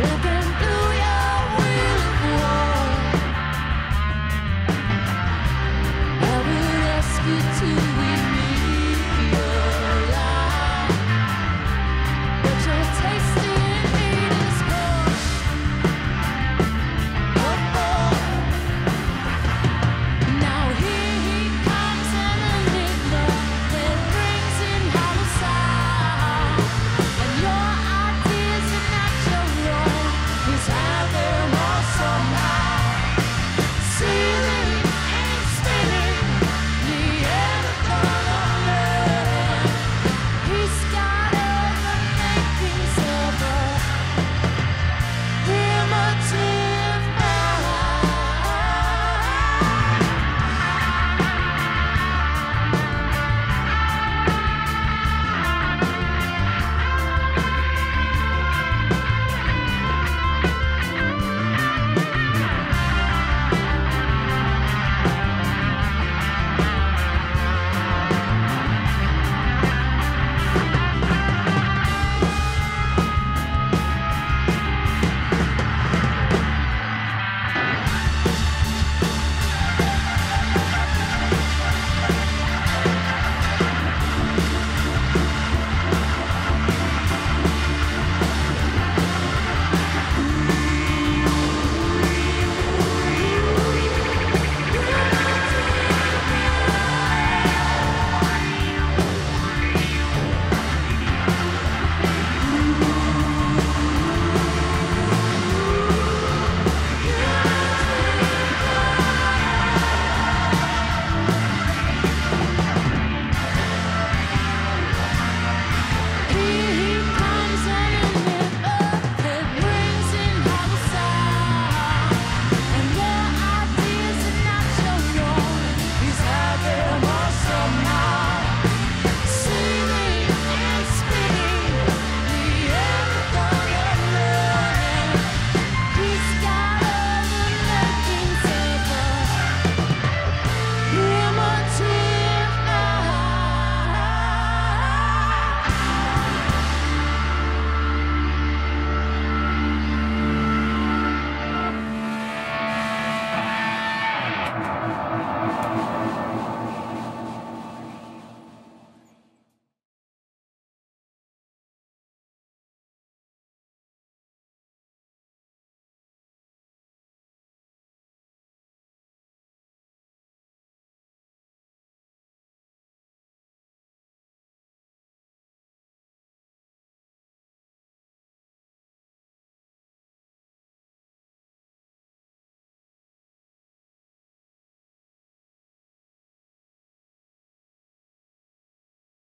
Look